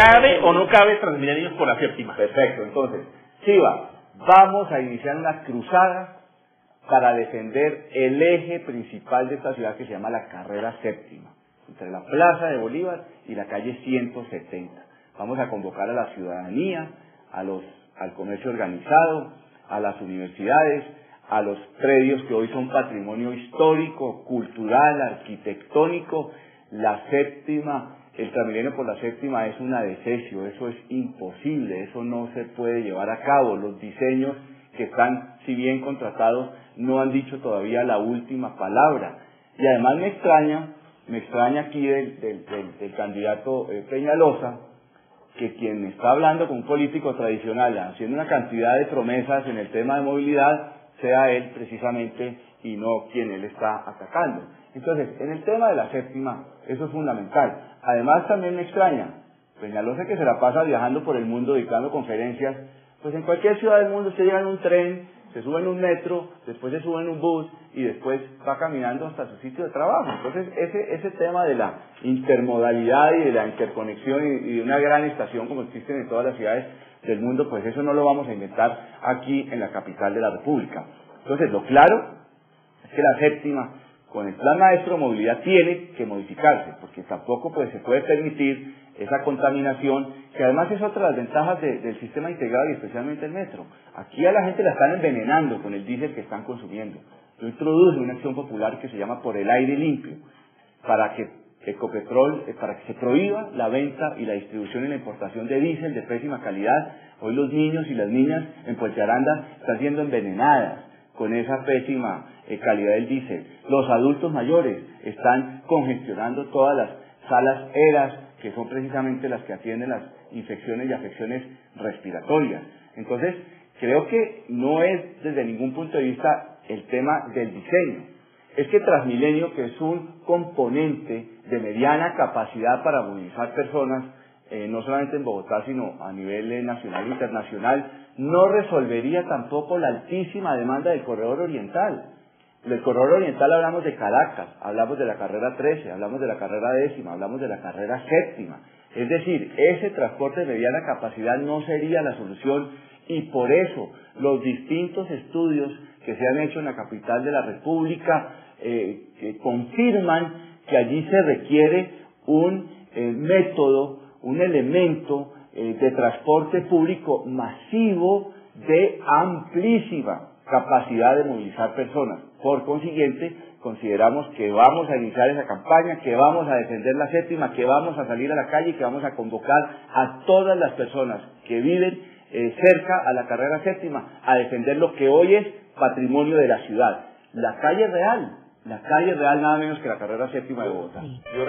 ¿Cabe o no cabe Transmilenio por la séptima? Perfecto, entonces, Chiva, vamos a iniciar una cruzada para defender el eje principal de esta ciudad que se llama la carrera séptima, entre la Plaza de Bolívar y la calle 170. Vamos a convocar a la ciudadanía, a los, al comercio organizado, a las universidades, a los predios que hoy son patrimonio histórico, cultural, arquitectónico. La séptima, el Transmilenio por la séptima es una desecio, eso es imposible, eso no se puede llevar a cabo. Los diseños que están, si bien contratados, no han dicho todavía la última palabra. Y además me extraña, me extraña aquí del, del, candidato eh, Peñalosa, que quien está hablando con un político tradicional, haciendo una cantidad de promesas en el tema de movilidad, sea él precisamente y no quien él está atacando. Entonces, en el tema de la séptima, eso es fundamental. Además, también me extraña, Peñalosa que se la pasa viajando por el mundo dictando conferencias, pues en cualquier ciudad del mundo se llega en un tren, se sube en un metro, después se sube en un bus y después va caminando hasta su sitio de trabajo. Entonces, ese, ese tema de la intermodalidad y de la interconexión y, de una gran estación como existen en todas las ciudades del mundo, pues eso no lo vamos a inventar aquí en la capital de la República. Entonces, lo claro es que la séptima, con el plan maestro de movilidad, tiene que modificarse, porque tampoco pues, se puede permitir esa contaminación, que además es otra de las ventajas del sistema integrado y especialmente el metro. Aquí a la gente la están envenenando con el diésel que están consumiendo. Yo introduje una acción popular que se llama Por el aire limpio, para que Ecopetrol, eh, para que se prohíba la venta y la distribución y la importación de diésel de pésima calidad. Hoy los niños y las niñas en Puente Aranda están siendo envenenadas con esa pésima eh, calidad del diésel. Los adultos mayores están congestionando todas las salas eras que son precisamente las que atienden las infecciones y afecciones respiratorias. Entonces, creo que no es desde ningún punto de vista el tema del diseño. Es que Transmilenio, que es un componente de mediana capacidad para movilizar personas, eh, no solamente en Bogotá, sino a nivel eh, nacional e internacional, no resolvería tampoco la altísima demanda del corredor oriental. Del corredor oriental hablamos de Caracas, hablamos de la carrera 13, hablamos de la carrera décima, hablamos de la carrera séptima. Es decir, ese transporte de mediana capacidad no sería la solución y por eso los distintos estudios que se han hecho en la capital de la República eh, confirman que allí se requiere un eh, método, un elemento eh, de transporte público masivo de amplísima capacidad de movilizar personas. Por consiguiente, consideramos que vamos a iniciar esa campaña, que vamos a defender la séptima, que vamos a salir a la calle y que vamos a convocar a todas las personas que viven cerca a la carrera séptima a defender lo que hoy es patrimonio de la ciudad. La calle real, la calle real nada menos que la carrera séptima de Bogotá. Yo